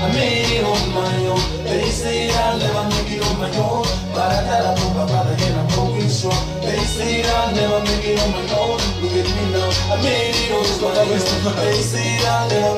I made it on my own. They say I'll never make it on my own. But I got a my brother and I'm going strong. They say I'll never make it on my own. Look at me now. I made it on my own. They say I'll never